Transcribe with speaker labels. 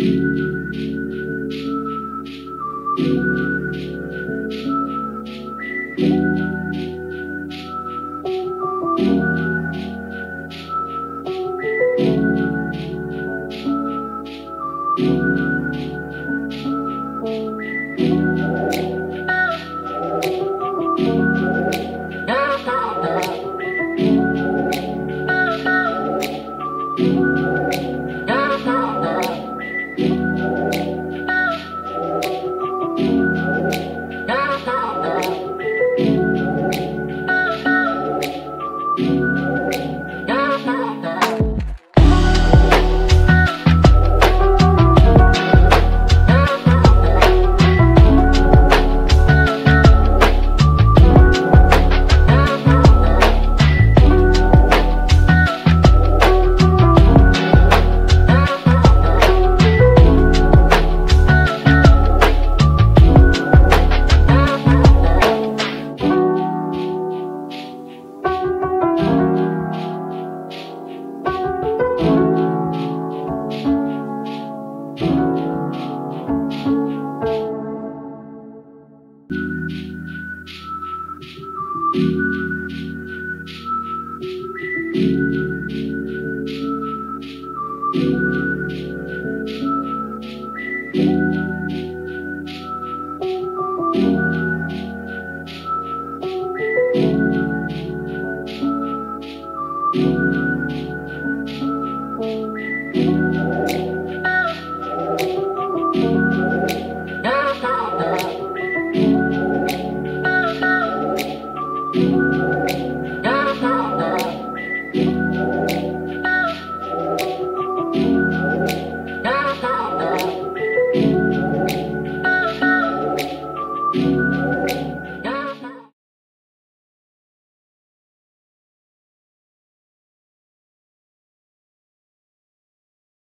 Speaker 1: Música